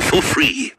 for free.